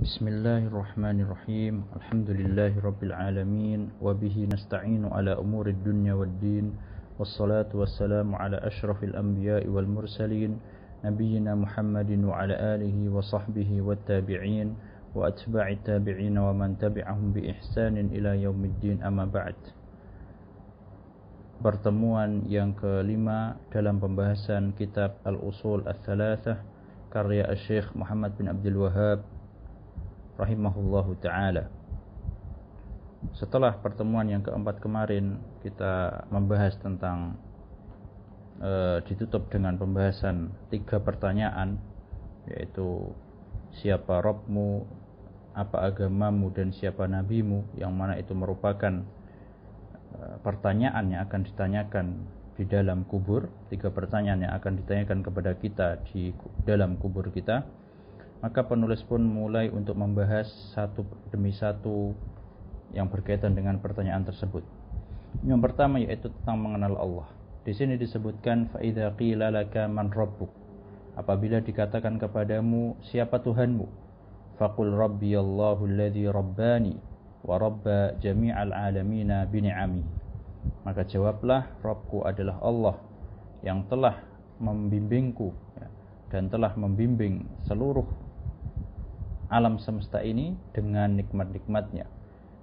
بسم الله الرحمن الرحيم. الحمد لله رب العالمين وبه نستعين على أمور الدنيا والدين والصلاة والسلام على أشرف الأنبياء والمرسلين نبينا محمد وعلى آله وصحبه والتابعين وأتباع التابعين ومن تبعهم بإحسان إلى يوم الدين أما بعد. Pertemuan yang kelima dalam pembahasan kitab Al-Usul Al-Thalathah karya Syekh Muhammad bin Abdul Wahab rahimahullahu taala. Setelah pertemuan yang keempat kemarin kita membahas tentang e, ditutup dengan pembahasan tiga pertanyaan yaitu siapa Robmu, apa agamamu dan siapa nabimu yang mana itu merupakan e, pertanyaan yang akan ditanyakan di dalam kubur tiga pertanyaan yang akan ditanyakan kepada kita di dalam kubur kita maka penulis pun mulai untuk membahas satu demi satu yang berkaitan dengan pertanyaan tersebut. Yang pertama yaitu tentang mengenal Allah. Di sini disebutkan faida qila laka man rabbuk. Apabila dikatakan kepadamu siapa Tuhanmu? Faqul rabbi Allahu alladhi rabbani wa rabba jami'al alamina bini'ami. Maka jawablah Rabbku adalah Allah yang telah membimbingku ya, dan telah membimbing seluruh alam semesta ini dengan nikmat-nikmatnya.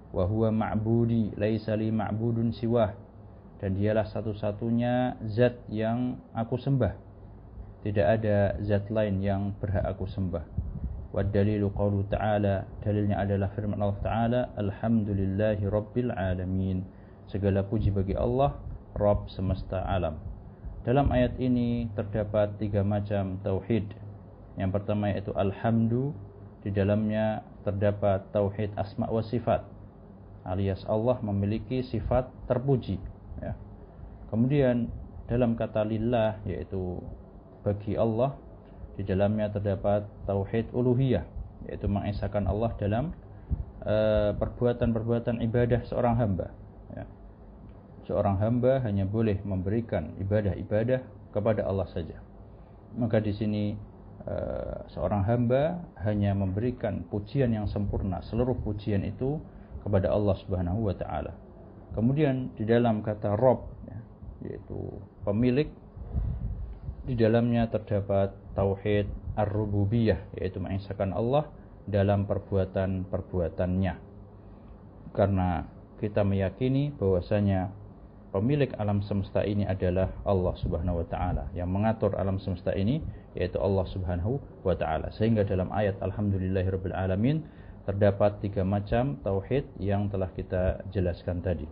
Wa huwa ma'budi laisa ma'budun siwah. Dan dialah satu-satunya zat yang aku sembah. Tidak ada zat lain yang berhak aku sembah. Wa dalilu qawlu ta'ala. Dalilnya adalah firman Allah Ta'ala. Alhamdulillahi Rabbil Alamin. Segala puji bagi Allah, Rabb semesta alam. Dalam ayat ini terdapat tiga macam tauhid. Yang pertama yaitu alhamdu di dalamnya terdapat tauhid asma wa sifat alias Allah memiliki sifat terpuji ya. kemudian dalam kata lillah yaitu bagi Allah di dalamnya terdapat tauhid uluhiyah yaitu mengesahkan Allah dalam eh, perbuatan-perbuatan ibadah seorang hamba ya. seorang hamba hanya boleh memberikan ibadah-ibadah kepada Allah saja maka di sini seorang hamba hanya memberikan pujian yang sempurna seluruh pujian itu kepada Allah Subhanahu wa taala. Kemudian di dalam kata Rob ya, yaitu pemilik di dalamnya terdapat tauhid ar-rububiyah yaitu mengesahkan Allah dalam perbuatan-perbuatannya. Karena kita meyakini bahwasanya pemilik alam semesta ini adalah Allah Subhanahu wa taala yang mengatur alam semesta ini yaitu Allah Subhanahu wa taala. Sehingga dalam ayat alhamdulillahirabbil alamin terdapat tiga macam tauhid yang telah kita jelaskan tadi.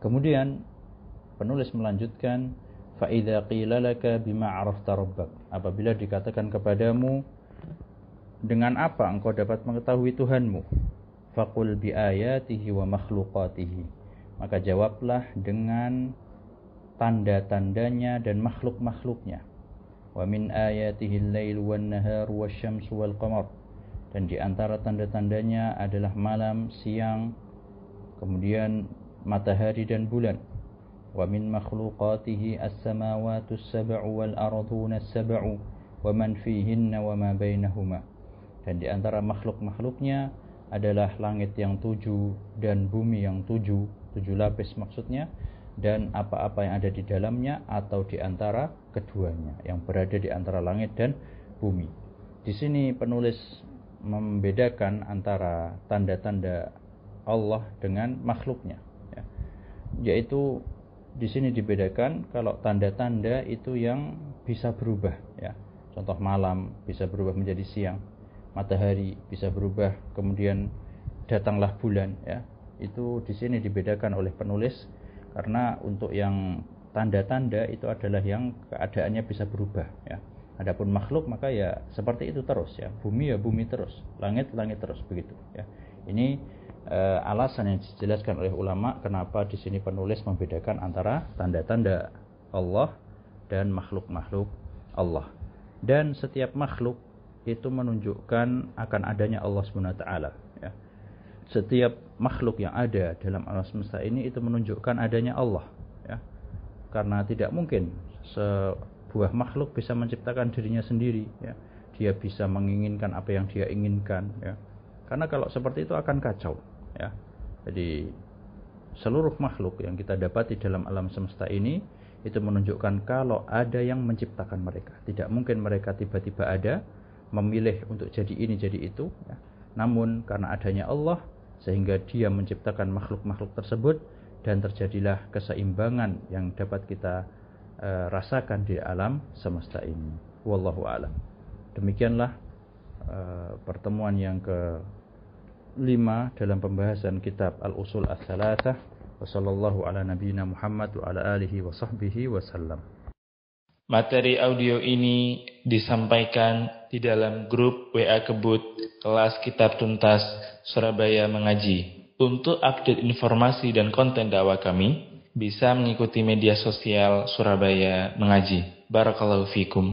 Kemudian penulis melanjutkan fa idza qila laka bima arafta rabbak apabila dikatakan kepadamu dengan apa engkau dapat mengetahui Tuhanmu faqul bi ayatihi wa makhluqatihi maka jawablah dengan tanda-tandanya dan makhluk-makhluknya. Al-lail wan nahar wasyamsu wal qamar. Dan di antara tanda-tandanya adalah malam, siang, kemudian matahari dan bulan. Wa min makhluqatihi as-samawati as-sab'u wal arduna as-sab'u wa man fihinna wa ma bainahuma. Dan di antara makhluk-makhluknya adalah langit yang tujuh dan bumi yang tujuh tujuh lapis maksudnya dan apa-apa yang ada di dalamnya atau di antara keduanya yang berada di antara langit dan bumi. Di sini penulis membedakan antara tanda-tanda Allah dengan makhluknya, ya. yaitu di sini dibedakan kalau tanda-tanda itu yang bisa berubah, ya. Contoh malam bisa berubah menjadi siang, matahari bisa berubah, kemudian datanglah bulan, ya itu di sini dibedakan oleh penulis karena untuk yang tanda-tanda itu adalah yang keadaannya bisa berubah ya. Adapun makhluk maka ya seperti itu terus ya. Bumi ya bumi terus, langit langit terus begitu ya. Ini uh, alasan yang dijelaskan oleh ulama kenapa di sini penulis membedakan antara tanda-tanda Allah dan makhluk-makhluk Allah. Dan setiap makhluk itu menunjukkan akan adanya Allah Subhanahu wa taala setiap makhluk yang ada dalam alam semesta ini itu menunjukkan adanya Allah ya. Karena tidak mungkin sebuah makhluk bisa menciptakan dirinya sendiri ya. Dia bisa menginginkan apa yang dia inginkan ya. Karena kalau seperti itu akan kacau ya. Jadi seluruh makhluk yang kita dapati dalam alam semesta ini itu menunjukkan kalau ada yang menciptakan mereka. Tidak mungkin mereka tiba-tiba ada memilih untuk jadi ini jadi itu ya. namun karena adanya Allah sehingga dia menciptakan makhluk-makhluk tersebut dan terjadilah keseimbangan yang dapat kita uh, rasakan di alam semesta ini. Wallahu alam. Demikianlah uh, pertemuan yang ke lima dalam pembahasan kitab Al-Usul As-Salasah wa sallallahu ala nabiyyina Muhammad wa ala alihi wa sahbihi wasallam. Materi audio ini disampaikan di dalam grup WA Kebut kelas Kitab Tuntas Surabaya Mengaji. Untuk update informasi dan konten dakwah kami, bisa mengikuti media sosial Surabaya Mengaji. Barakallahu fikum.